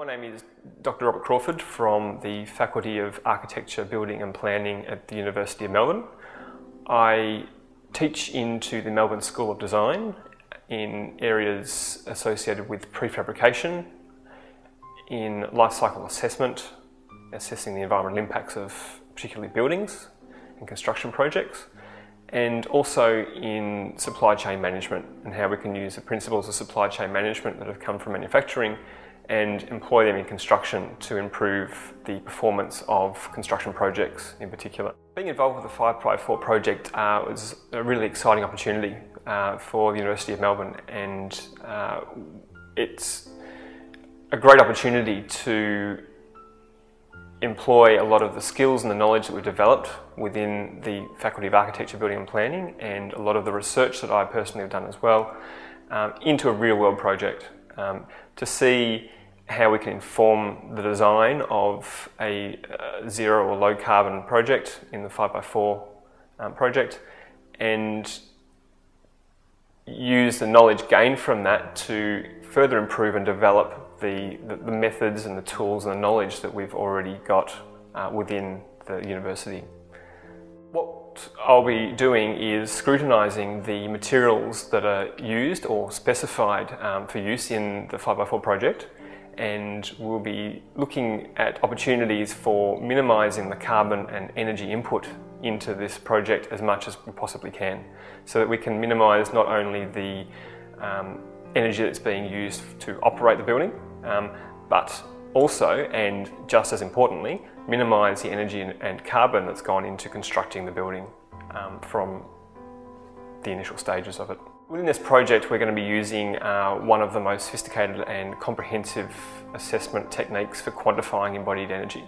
My name is Dr Robert Crawford from the Faculty of Architecture, Building and Planning at the University of Melbourne. I teach into the Melbourne School of Design in areas associated with prefabrication, in life cycle assessment, assessing the environmental impacts of particularly buildings and construction projects, and also in supply chain management and how we can use the principles of supply chain management that have come from manufacturing and employ them in construction to improve the performance of construction projects in particular. Being involved with the 5x4 project uh, was a really exciting opportunity uh, for the University of Melbourne and uh, it's a great opportunity to employ a lot of the skills and the knowledge that we've developed within the Faculty of Architecture, Building and Planning and a lot of the research that I personally have done as well um, into a real world project um, to see how we can inform the design of a uh, zero or low carbon project in the 5x4 um, project and use the knowledge gained from that to further improve and develop the, the, the methods and the tools and the knowledge that we've already got uh, within the university. What I'll be doing is scrutinising the materials that are used or specified um, for use in the 5x4 project and we'll be looking at opportunities for minimising the carbon and energy input into this project as much as we possibly can so that we can minimise not only the um, energy that's being used to operate the building um, but also and just as importantly minimise the energy and carbon that's gone into constructing the building um, from the initial stages of it. Within this project, we're going to be using uh, one of the most sophisticated and comprehensive assessment techniques for quantifying embodied energy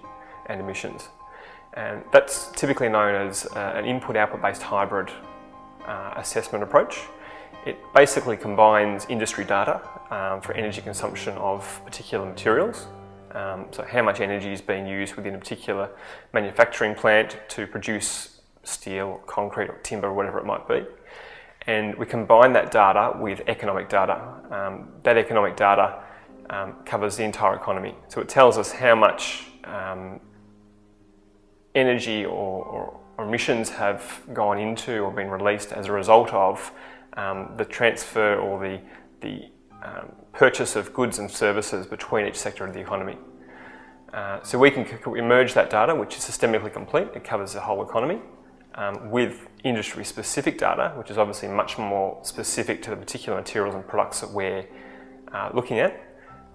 and emissions. And that's typically known as uh, an input-output based hybrid uh, assessment approach. It basically combines industry data um, for energy consumption of particular materials. Um, so how much energy is being used within a particular manufacturing plant to produce steel, concrete or timber or whatever it might be and we combine that data with economic data. Um, that economic data um, covers the entire economy. So it tells us how much um, energy or, or, emissions have gone into or been released as a result of um, the transfer or the, the um, purchase of goods and services between each sector of the economy. Uh, so we can emerge that data, which is systemically complete. It covers the whole economy um, with industry specific data, which is obviously much more specific to the particular materials and products that we're uh, looking at.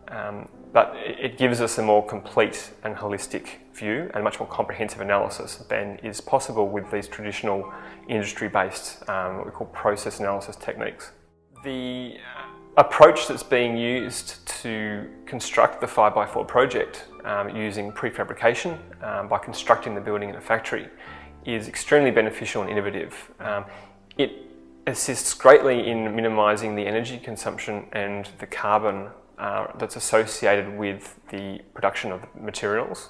Um, but it gives us a more complete and holistic view and much more comprehensive analysis than is possible with these traditional industry-based, um, what we call process analysis techniques. The approach that's being used to construct the 5x4 project um, using prefabrication um, by constructing the building in a factory is extremely beneficial and innovative. Um, it assists greatly in minimising the energy consumption and the carbon uh, that's associated with the production of materials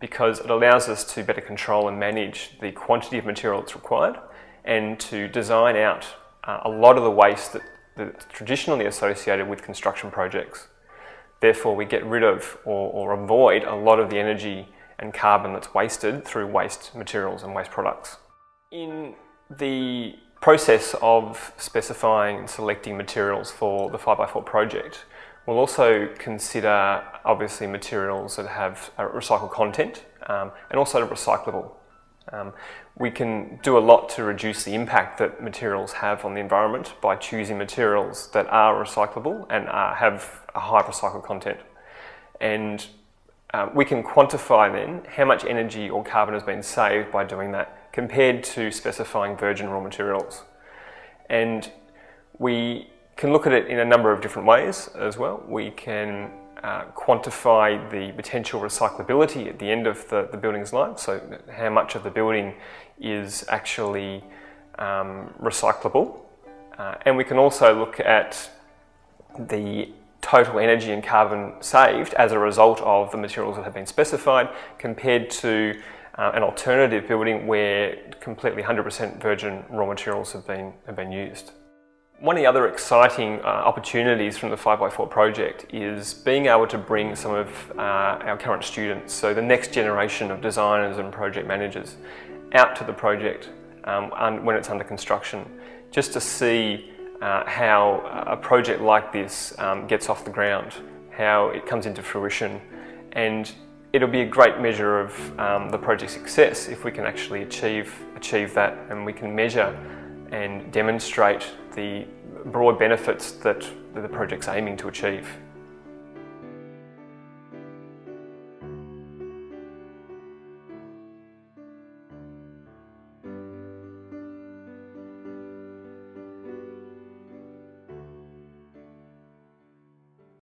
because it allows us to better control and manage the quantity of material that's required and to design out uh, a lot of the waste that, that's traditionally associated with construction projects. Therefore, we get rid of or, or avoid a lot of the energy and carbon that's wasted through waste materials and waste products. In the process of specifying and selecting materials for the 5x4 project, we'll also consider obviously materials that have recycled content um, and also recyclable. Um, we can do a lot to reduce the impact that materials have on the environment by choosing materials that are recyclable and are, have a high recycled content. And um, we can quantify then how much energy or carbon has been saved by doing that compared to specifying virgin raw materials. And we can look at it in a number of different ways as well. We can uh, quantify the potential recyclability at the end of the, the building's life, so how much of the building is actually um, recyclable. Uh, and we can also look at the total energy and carbon saved as a result of the materials that have been specified compared to uh, an alternative building where completely 100% virgin raw materials have been, have been used. One of the other exciting uh, opportunities from the 5x4 project is being able to bring some of uh, our current students, so the next generation of designers and project managers, out to the project um, when it's under construction, just to see uh, how a project like this um, gets off the ground, how it comes into fruition, and it'll be a great measure of um, the project's success if we can actually achieve, achieve that and we can measure and demonstrate the broad benefits that the project's aiming to achieve.